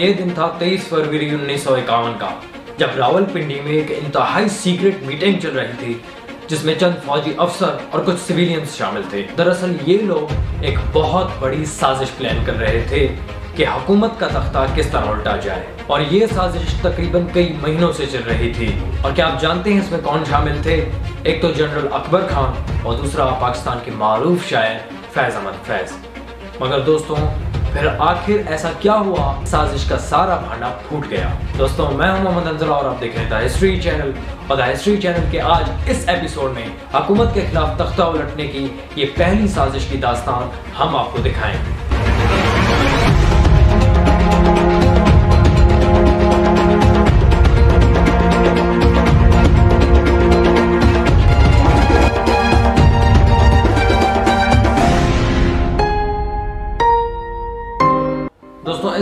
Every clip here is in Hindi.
ये दिन था 23 फरवरी उन्नीस का, जब रावलपिंडी में एक इंतहाई सीक्रेट मीटिंग चल रही थी, जिसमें चंद फौजी अफसर और कुछ सिविलियंस शामिल थे। दरअसल ये लोग एक बहुत बड़ी साजिश प्लान कर रहे थे कि हुकूमत का तख्ता किस तरह उल्टा जाए। और ये साजिश तकरीबन कई महीनों से चल रही थी। और क्या आप जानते हैं इसमें कौन शामिल थे? एक तो जनरल अकबर खान और दूसरा पाकिस्तान के मारूफ शायर फैज अहमद फैज। मगर दोस्तों फिर आखिर ऐसा क्या हुआ? साजिश का सारा भांडा फूट गया। दोस्तों, मैं हूँ मोहम्मद अंजला और आप देख रहे हैं हिस्ट्री चैनल। और द हिस्ट्री चैनल के आज इस एपिसोड में हुकूमत के खिलाफ तख्ता उलटने की ये पहली साजिश की दास्तान हम आपको दिखाएँगे।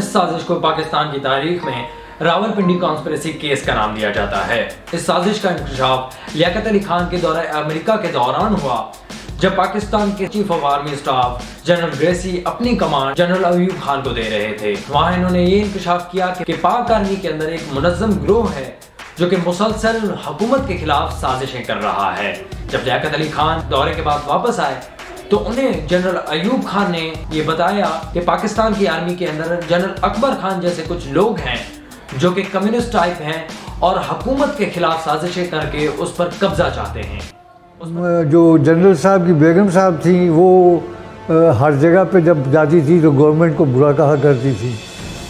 इस साजिश को पाकिस्तान की तारीख में रावलपिंडी कॉन्स्परेसी केस का नाम दिया जाता है। इस साजिश का इंकशाफ लियाकत अली खान के दौरे अमेरिका के दौरान हुआ, जब पाकिस्तान के chief of army staff general Gracey अपनी कमांड जनरल अयूब खान को दे रहे थे। वहाँ इन्होंने ये इंकशाफ किया कि पाक आर्मी के अंदर एक मुनजम ग्रोह है, जो कि मुसलसल हुकूमत के खिलाफ साजिशें कर रहा है। जब लियाकत अली खान दौरे के बाद वापस आए तो उन्हें जनरल अयूब खान ने ये बताया कि पाकिस्तान की आर्मी के अंदर जनरल अकबर खान जैसे कुछ लोग हैं, जो कि कम्युनिस्ट टाइप हैं और हुकूमत के खिलाफ साजिशें करके उस पर कब्जा चाहते हैं। जो जनरल साहब की बेगम साहब थी, वो हर जगह पे जब जाती थी तो गवर्नमेंट को बुरा कहा करती थी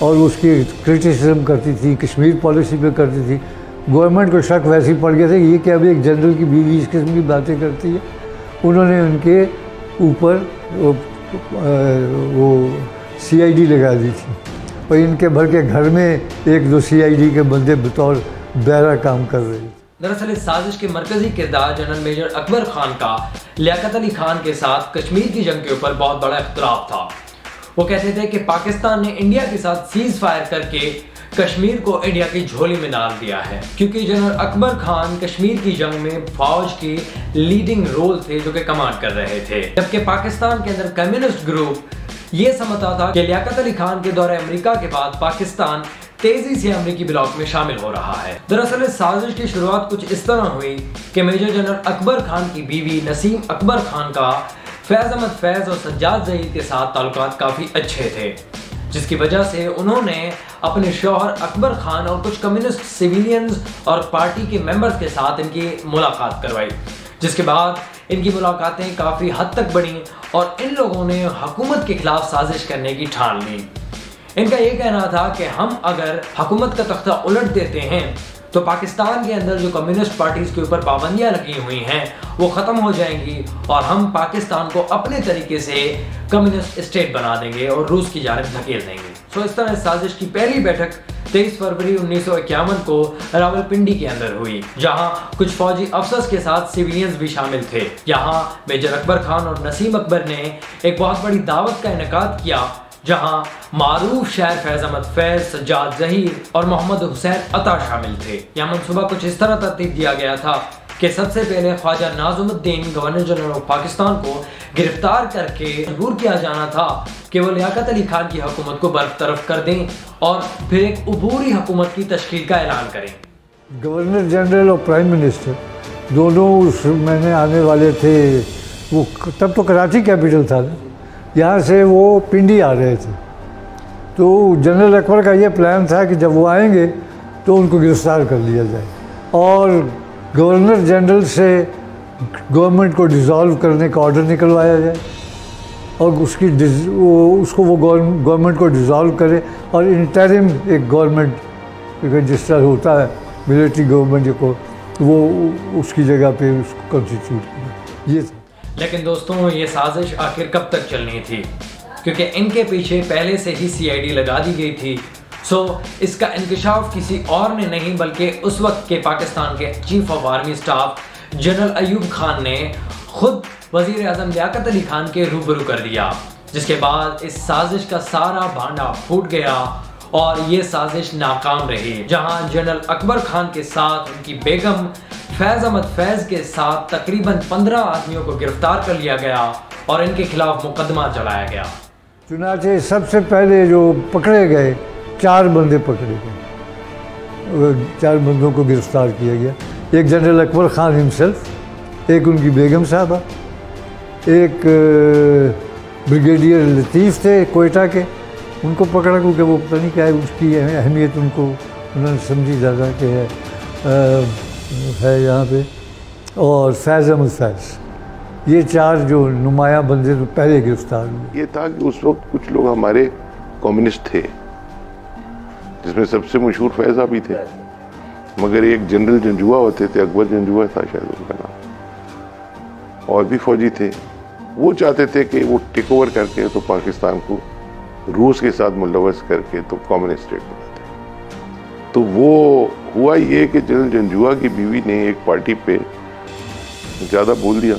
और उसकी क्रिटिसिज्म करती थी, कश्मीर पॉलिसी पे करती थी। गवर्नमेंट को शक वैसे ही पड़ गया था ये कि अभी एक जनरल की बीवी इस किस्म की बातें करती है? उन्होंने उनके ऊपर वो, वो सीआईडी लगा दी थी। और इनके भर के घर में एक दो सीआईडी के बंदे बतौर बैरा काम कर रहे थे। दरअसल इस साजिश के मरकजी किरदार जनरल मेजर अकबर खान का लियाकत अली खान के साथ कश्मीर की जंग के ऊपर बहुत बड़ा इख्तलाफ था। वो कहते थे कि पाकिस्तान ने इंडिया के साथ सीज फायर करके कश्मीर को इंडिया की झोली में डाल दिया है। क्योंकि जनरल अकबर खान कश्मीर की जंग में फौज की लीडिंग रोल थे जो कि कमांड कर रहे थे। जबकि पाकिस्तान के अंदर कम्युनिस्ट ग्रुप ये समझता था कि लियाकत अली खान के दौरे अमेरिका के बाद पाकिस्तान तेज़ी से अमरीकी ब्लॉक में शामिल हो रहा है। दरअसल इस साजिश की शुरुआत कुछ इस तरह हुई कि मेजर जनरल अकबर खान की बीवी नसीम अकबर खान का फैज अहमद फैज और सज्जाद जहीद के साथ ताल्लुकात काफ़ी अच्छे थे। जिसकी वजह से उन्होंने अपने शोहर अकबर खान और कुछ कम्युनिस्ट सिविलियंस और पार्टी के मेंबर्स के साथ इनकी मुलाकात करवाई, जिसके बाद इनकी मुलाकातें काफ़ी हद तक बढ़ी और इन लोगों ने हुकूमत के खिलाफ साजिश करने की ठान ली। इनका ये कहना था कि हम अगर हुकूमत का तख्ता उलट देते हैं तो पाकिस्तान के अंदर जो कम्युनिस्ट पार्टीज़ के ऊपर पाबंदियाँ लगी हुई हैं, वो ख़त्म हो जाएँगी और हम पाकिस्तान को अपने तरीके से कम्युनिस्ट स्टेट बना देंगे और रूस की जानब धकेल देंगे। सो इस तरह साजिश की पहली बैठक 23 फरवरी उन्नीस सौ इक्यावन को रावलपिंडी के अंदर हुई, जहाँ कुछ फौजी अफसर्स के साथ सिविलियंस भी शामिल थे। यहाँ मेजर अकबर खान और नसीम अकबर ने एक बहुत बड़ी दावत का इनका किया जहाँ मारूफ शायर फैज अहमद फैज, सज्जाद जहीर और मोहम्मद हुसैन अता शामिल थे। यह मनसूबा कुछ इस तरह तरतीब दिया गया था कि सबसे पहले Khwaja Nazimuddin governor general of Pakistan को गिरफ़्तार करके मजबूर किया जाना था कि वो लियाकत अली खान की हुकूमत को बरतरफ कर दें और फिर एक अबूरी हुकूमत की तश्कील का ऐलान करें। गवर्नर जनरल और प्राइम मिनिस्टर, दोनों उस महीने आने वाले थे, वो तब तो कराची कैपिटल था ना। यहाँ से वो पिंडी आ रहे थे। तो जनरल अकबर का ये प्लान था कि जब वो आएँगे तो उनको गिरफ़्तार कर लिया जाए। और गवर्नर जनरल से गवर्नमेंट को डिज़ोल्व करने का ऑर्डर निकलवाया जाए। और उसकी वो, उसको वो गवर्नमेंट को डिज़ोल्व करे। और इंटरिम एक गवर्नमेंट जिस तरह होता है मिलिट्री गवर्नमेंट को, वो, उसकी जगह पे उसको कॉन्स्टिट्यूट किया ये लेकिन दोस्तों, ये साजिश आखिर कब तक चलनी थी? क्योंकि इनके पीछे पहले से ही सीआईडी लगा दी गई थी। सो इसका इंकशाफ किसी और ने नहीं, बल्कि उस वक्त के पाकिस्तान के chief of army staff general Ayub Khan ने खुद वज़ीर अजम लियाकत अली खान के रूबरू कर दिया, जिसके बाद इस साजिश का सारा भांडा फूट गया। और ये साजिश नाकाम रही। जहाँ जनरल अकबर खान के साथ, उनकी बेगम फैज अहमद फैज के साथ तकरीबन पंद्रह आदमियों को गिरफ़्तार कर लिया गया और इनके खिलाफ मुकदमा चलाया गया। चुनाचे सबसे पहले जो पकड़े गए, चार बंदे पकड़े गए। चार बंदों को गिरफ़्तार किया गया। एक जनरल अकबर खान हिमसेल्फ एक उनकी बेगम साहबा, एक ब्रिगेडियर लतीफ़ थे कोयटा के। उनको पकड़ा क्योंकि वो पता नहीं क्या है, उसकी अहमियत उनको उन्होंने समझी ज़्यादा कि है है यहाँ पे। और फैज़ अहमद फैज़, ये चार जो नुमाया बंदे तो पहले गिरफ़्तार हुए। ये था कि उस वक्त कुछ लोग हमारे कम्युनिस्ट थे, जिसमें सबसे मशहूर फैज़ा भी थे। मगर एक जनरल जंजुआ होते थे, अकबर जंजुआ था शायद उनका नाम। और भी फौजी थे। वो चाहते थे कि वो टेक ओवर करके तो पाकिस्तान को रूस के साथ मुलवस करके तो कम्युनिस्ट स्टेट बनाते तो वो हुआ ये कि जनरल जंजुआ की बीवी ने एक पार्टी पे ज़्यादा बोल दिया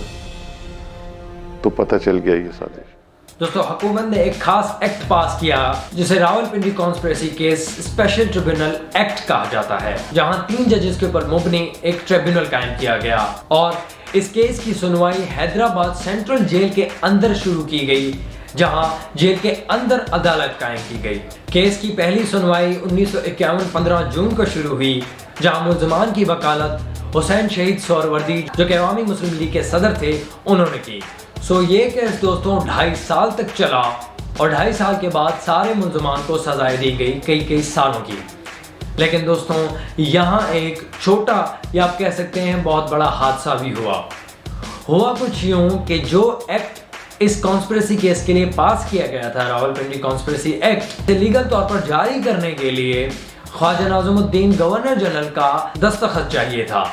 तो पता चल गया ये साजिश। दोस्तों, हुकूमत ने एक खास एक्ट पास किया, जिसे Rawalpindi conspiracy case special tribunal act कहा जाता है, जहाँ तीन जजेस के ऊपर मुबनी एक ट्रिब्यूनल कायम किया गया। और इस केस की सुनवाई हैदराबाद सेंट्रल जेल के अंदर शुरू की गई जहाँ जेल के अंदर अदालत कायम की गई। केस की पहली सुनवाई उन्नीस सौ इक्यावन पंद्रह जून को शुरू हुई, जहाँ मुलजमान की वकालत हुसैन शहीद सौरवर्दी, जो कि अवामी मुस्लिम लीग के सदर थे, उन्होंने की। सो ये केस दोस्तों ढाई साल तक चला और ढाई साल के बाद सारे मुलजमान को सजाएँ दी गई कई कई सालों की। लेकिन दोस्तों, यहाँ एक छोटा या आप कह सकते हैं बहुत बड़ा हादसा भी हुआ। हुआ कुछ यूँ कि जो एक्ट इस कॉन्स्परेसी केस के लिए पास किया गया था, रावलपिंडी कॉन्स्परेसी एक्ट लीगल तौर पर जारी करने के लिए ख्वाजा नाजुमुद्दीन गवर्नर जनरल का दस्तखत चाहिए था,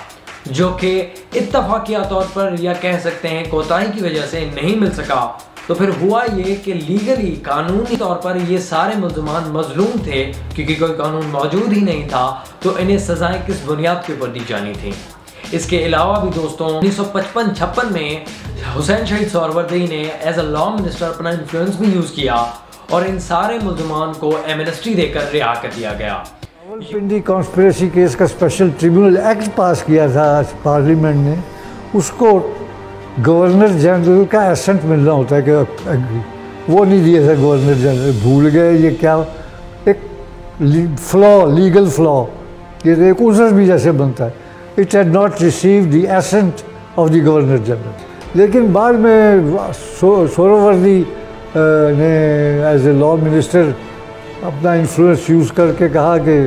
जो कि इतफाकिया तौर पर या कह सकते हैं कोताही की वजह से नहीं मिल सका। तो फिर हुआ ये कि लीगली कानूनी तौर पर ये सारे मुलजमान मजलूम थे, क्योंकि कोई कानून मौजूद ही नहीं था तो इन्हें सजाएँ किस बुनियाद के ऊपर दी जानी थी? इसके अलावा भी दोस्तों, उन्नीस सौ पचपन, छप्पन में हुसैन शहीद सौरवर्दी ने एज अ लॉ मिनिस्टर अपना इन्फ्लुएंस भी यूज़ किया और इन सारे मुलजमान को एमनेस्टी देकर रिहा कर दिया गया। पिंडी कॉन्स्परेसी केस का स्पेशल ट्रिब्यूनल एक्ट पास किया था आज पार्लियामेंट ने। उसको गवर्नर जनरल का एसेंट मिलना होता है कि वो नहीं दिया था गवर्नर जनरल भूल गए ये क्या? एक फ्लॉ लीगल फ्लॉ ये एक उजर भी जैसे बनता है। It had not receive the assent of the governor general लेकिन बाद में सोरोवर्दी ने एज ए लॉ मिनिस्टर अपना इन्फ्लुएंस यूज़ करके कहा कि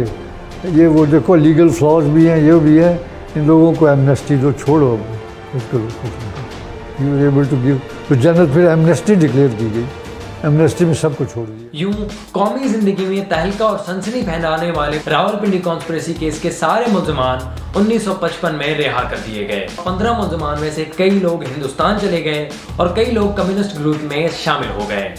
ये वो देखो लीगल फ्लॉज भी हैं ये भी हैं इन लोगों को एमनेस्टी तो छोड़ो उसको यू एबल टू गिव तो जनरल फिर एमनेस्टी डिक्लेयर की गई एमनेस्टी में सब कुछ छोड़ दिया। यूँ कौमी ज़िंदगी में तहलका और सनसनी फैलाने वाले रावलपिंडी कॉन्स्परेसी केस के सारे मुलजमान 1955 में रिहा कर दिए गए। 15 मुलजमान में से कई लोग हिंदुस्तान चले गए और कई लोग कम्युनिस्ट ग्रुप में शामिल हो गए।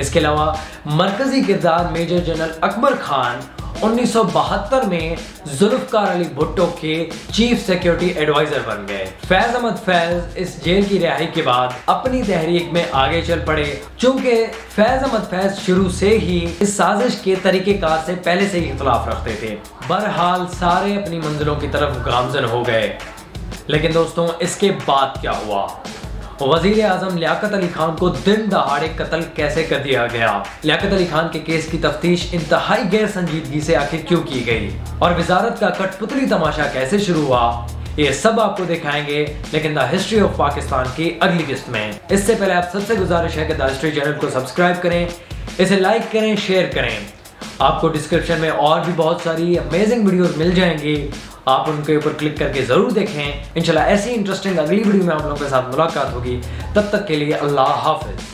इसके अलावा मरकजी किरदार मेजर जनरल अकबर खान 1972 में जुल्फकार अली भुट्टो के चीफ सिक्योरिटी एडवाइजर बन गए। फैज अहमद फैज इस जेल की रिहाई के बाद अपनी तहरीक में आगे चल पड़े। चूँकि फैज अहमद फैज शुरू से ही इस साजिश के तरीकेकार से पहले से ही इख्तलाफ रखते थे। बहरहाल सारे अपनी मंजिलों की तरफ़ गामजन हो गए। लेकिन दोस्तों, इसके बाद क्या हुआ? वज़ीर आज़म लियाकत अली खान को दिन दहाड़े कत्ल कैसे कर दिया गया? लियाकत अली खान के केस की तफ्तीश इंतहाई गैर संजीदगी से आखिर क्यों की गई? और वजारत का कठपुतली तमाशा कैसे शुरू हुआ? ये सब आपको दिखाएँगे, लेकिन द हिस्ट्री ऑफ़ पाकिस्तान की अगली किस्त में। इससे पहले आप सबसे गुजारिश है कि द हिस्ट्री चैनल को सब्सक्राइब करें, इसे लाइक करें, शेयर करें। आपको डिस्क्रिप्शन में और भी बहुत सारी अमेजिंग वीडियोस मिल जाएँगी आप उनके ऊपर क्लिक करके ज़रूर देखें। इनशाला ऐसी इंटरेस्टिंग अगली वीडियो में आप लोगों के साथ मुलाकात होगी। तब तक के लिए अल्लाह हाफिज़।